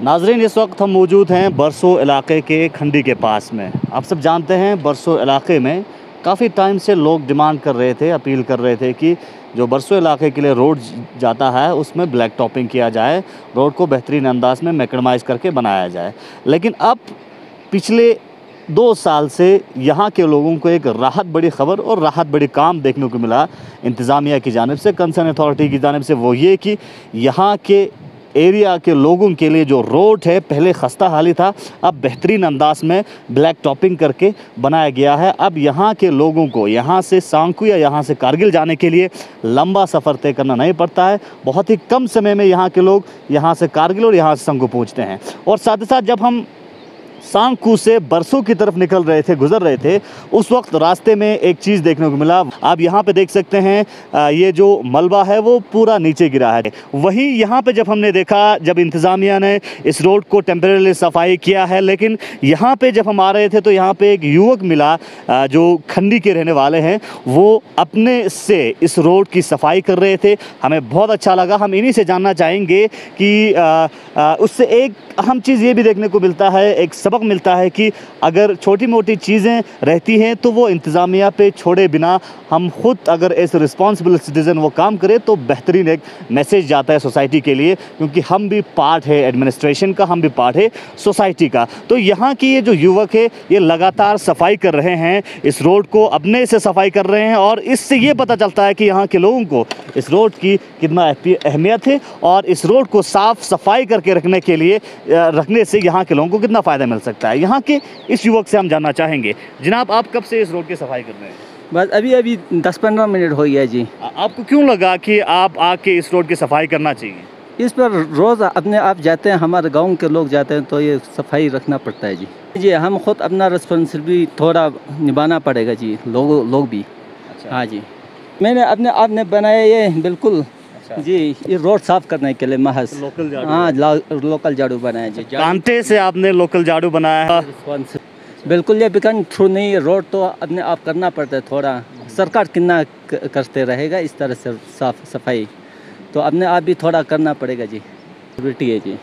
नाजरीन, इस वक्त हम मौजूद हैं बरसो इलाके के खंडी के पास में। आप सब जानते हैं, बरसो इलाके में काफ़ी टाइम से लोग डिमांड कर रहे थे अपील कर रहे थे कि जो बरसो इलाके के लिए रोड जाता है, उसमें ब्लैक टॉपिंग किया जाए रोड को बेहतरीन अंदाज में मैकडमाइज करके बनाया जाए। लेकिन अब पिछले दो साल से यहाँ के लोगों को एक राहत बड़ी खबर और राहत बड़ी काम देखने को मिला। इंतज़ामिया की जानब से कंसर्न अथॉरिटी की जानब से, वो ये कि यहाँ के एरिया के लोगों के लिए जो रोड है, पहले खस्ता हाली था, अब बेहतरीन अंदाज में ब्लैक टॉपिंग करके बनाया गया है। अब यहाँ के लोगों को, यहाँ से सांकू या यहाँ से कारगिल जाने के लिए लंबा सफ़र तय करना नहीं पड़ता है। बहुत ही कम समय में यहाँ के लोग यहाँ से कारगिल और यहाँ से संगू पहुँचते हैं। और साथ ही साथ जब हम सांकू से बरसों की तरफ़ निकल रहे थे, गुजर रहे थे। उस वक्त रास्ते में एक चीज़ देखने को मिला। आप यहाँ पे देख सकते हैं ये जो मलबा है, वो पूरा नीचे गिरा है। वहीं यहाँ पे जब हमने देखा, जब इंतज़ामिया ने इस रोड को टेम्परेली सफ़ाई किया है, लेकिन यहाँ पे जब हम आ रहे थे तो यहाँ पे एक युवक मिला जो खंडी के रहने वाले हैं। वो अपने से इस रोड की सफ़ाई कर रहे थे। हमें बहुत अच्छा लगा। हम इन्हीं से जानना चाहेंगे कि उससे एक अहम चीज़ ये भी देखने को मिलता है, एक सबक मिलता है कि अगर छोटी मोटी चीज़ें रहती हैं तो वो इंतज़ामिया पे छोड़े बिना हम खुद अगर एज रिस्पॉन्सिबल सिटीज़न वो काम करें तो बेहतरीन एक मैसेज जाता है सोसाइटी के लिए, क्योंकि हम भी पार्ट है एडमिनिस्ट्रेशन का, हम भी पार्ट है सोसाइटी का। तो यहाँ की ये जो युवक है, ये लगातार सफ़ाई कर रहे हैं, इस रोड को अपने से सफ़ाई कर रहे हैं, और इससे ये पता चलता है कि यहाँ के लोगों को इस रोड की कितना अहमियत है, और इस रोड को साफ़ सफ़ाई करके रखने के लिए रखने से यहाँ के लोगों को कितना फ़ायदा मिल सकता है। यहाँ के इस युवक से हम जानना चाहेंगे जनाब आप कब से इस रोड की सफ़ाई कर रहे हैं? बस अभी अभी दस पंद्रह मिनट हो गया जी। आपको क्यों लगा कि आप आके इस रोड की सफ़ाई करना चाहिए? इस पर रोज़ अपने आप जाते हैं हमारे गाँव के लोग जाते हैं तो ये सफ़ाई रखना पड़ता है जी। जी हम खुद अपना रिस्पॉन्सिबिलिटी थोड़ा निभाना पड़ेगा जी लोग लोग भी। अच्छा। हाँ जी। मैंने अपने आप ने बनाया ये बिल्कुल अच्छा। जी ये रोड साफ़ करने के लिए महज। लोकल झाड़ू। हाँ लोकल झाड़ू बनाया जी। कांटे से आपने लोकल झाड़ू बनाया है। बिल्कुल ये बिकन थ्रू नहीं रोड तो अपने आप करना पड़ता है थोड़ा। सरकार कितना करते रहेगा इस तरह से साफ़ सफ़ाई। तो अपने आप भी थोड़ा करना पड़ेगा जी। है जी।